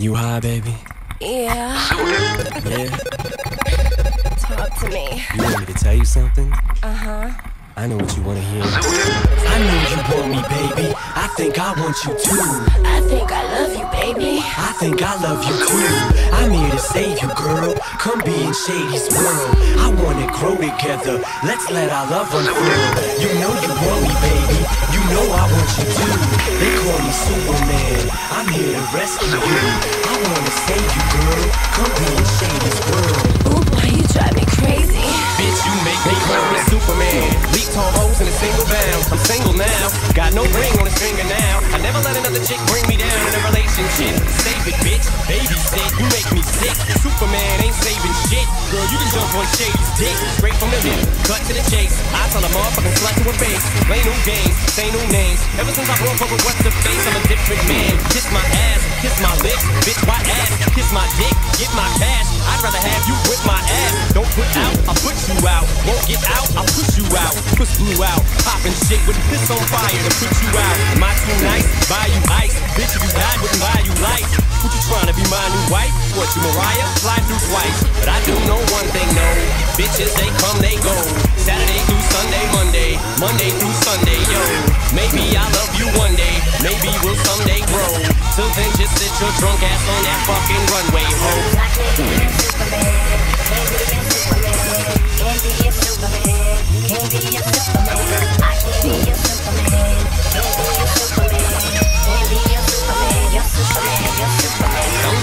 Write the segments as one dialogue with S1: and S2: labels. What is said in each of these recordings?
S1: You high, baby?
S2: Yeah,
S1: Yeah?
S2: talk to me.
S1: You want me to tell you something?
S2: Uh huh.
S1: I know what you want to hear. I know you want me, baby. I think I want you too.
S2: I think I love you, baby.
S1: I think I love you too. I'm here to save you, girl. Come be in Shady's world. I wanna grow together. Let's let our love unfurl. You know you want me, baby. You know I want you too. They call me Superman. I'm here to rescue you. I wanna save you, girl. Come be in Shady's world.
S2: Ooh, boy, you drive me crazy.
S3: Bitch, you make me me Superman. Leaked all hoes in a single bound. I'm single now. Got no ring on his finger now. I never let another chick bring me down in a relationship. Save it, bitch. baby Babysit. You make me sick. Superman ain't saving shit. Girl, you can jump on Shady's dick. Straight from the hip. Cut to the chase. I tell a motherfucking slut to her face. Play new games. Say new names. Ever since I broke up with what's the face, I'm a different man. Kiss my ass. Kiss my lips. Bitch, why ass? Kiss my dick. Get my cash. I'd rather have you whip my ass. Don't put out. You out. Won't get out. I'll push you out. Push blew out. Popping shit with piss on fire to put you out. Am I too nice? Buy you ice. Bitch, if you died, wouldn't buy you life. What you trying to be my new wife? What you Mariah? Fly through twice. But I do know one thing, no. Bitches, they come, they go. Saturday through Sunday, Monday. Monday through Sunday, yo. Maybe I'll love you one day. Maybe we'll someday grow. Till then, just sit your drunk ass on that fucking runway, ho.
S4: Superman. Superman.
S3: Don't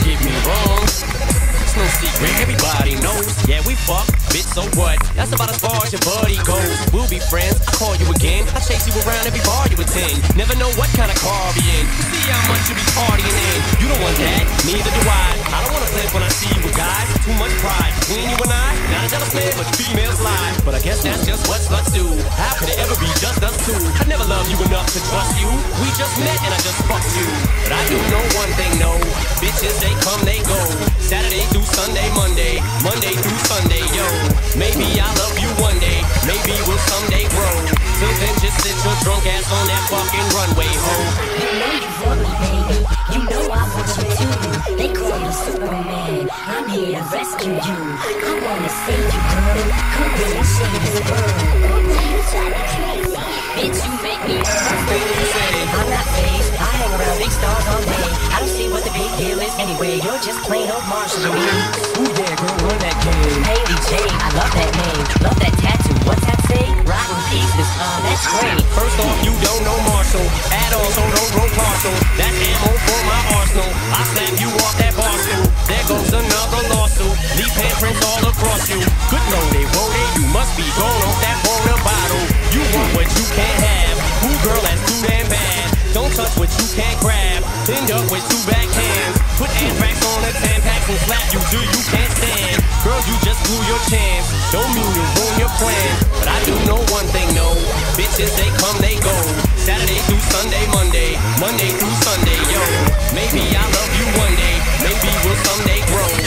S3: get me wrong. It's no secret, everybody knows. Yeah, we fuck, bitch, so what? That's about as far as your buddy goes. We'll be friends, I call you again. I chase you around every bar you attend. Never know what kind of car I'll be in. See how much you be partying in. You don't want that, neither do I. I don't wanna flip when I see you with guys. Too much pride between you and I. But I guess that's just what sluts do. How could it ever be just us two? I never loved you enough to trust you. We just met and I just fucked you. But I do know one thing, no. Bitches, they come, they go. Saturday through Sunday, Monday. Monday through Sunday, yo. Maybe I'll love you one day. Maybe we'll someday grow. Till then, just sit your drunk ass on that fucking runway, ho.
S4: You know you want me, baby. You know I want you too. They call me Superman. Here to rescue you. I wanna save you, girl. Come be and save this world. You drive crazy. Bitch, you make me I'm not phased. I hang around big stars all day. I don't see what the big deal is anyway. You're just plain old Marshall to me.
S1: Ooh, yeah, girl, run that game.
S4: Hailie I love that name. Love that tattoo.
S3: Blew your chance. Don't mean to ruin your plan. But I do know one thing, no. Bitches, they come, they go. Saturday through Sunday, Monday. Monday through Sunday, yo. Maybe I'll love you one day. Maybe we'll someday grow.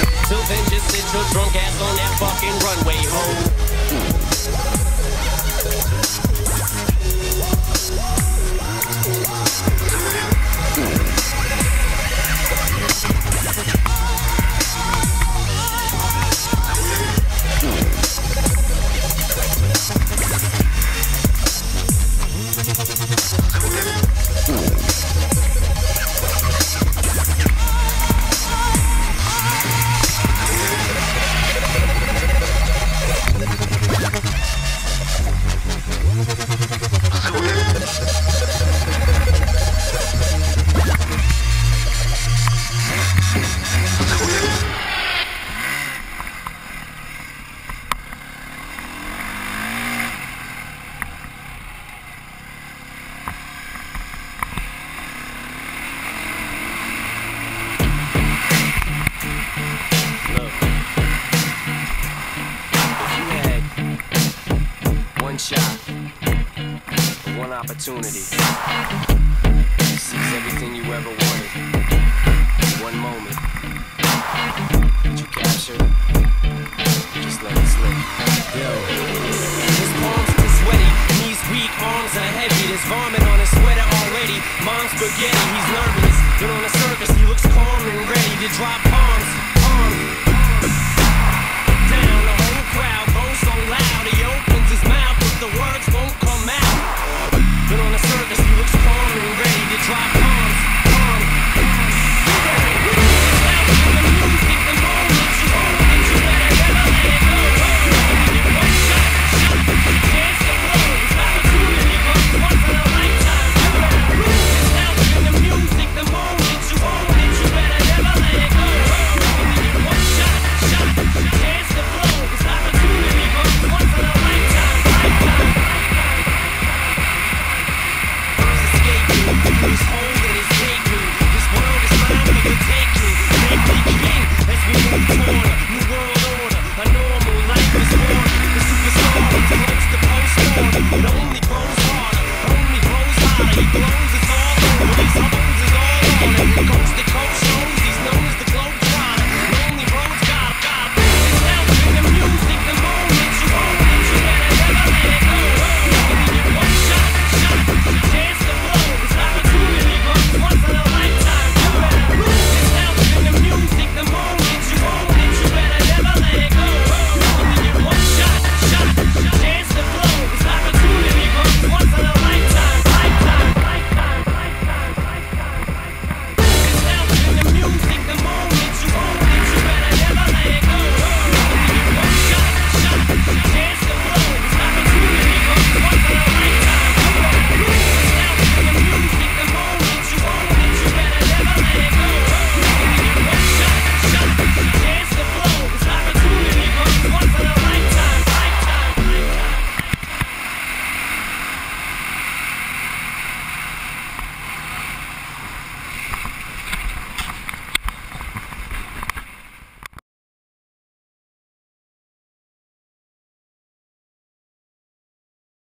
S3: One opportunity, seize everything you ever wanted, one moment, did you capture it? Just let it slip. Yo, his palms are sweaty, It only grows harder, only grows hotter.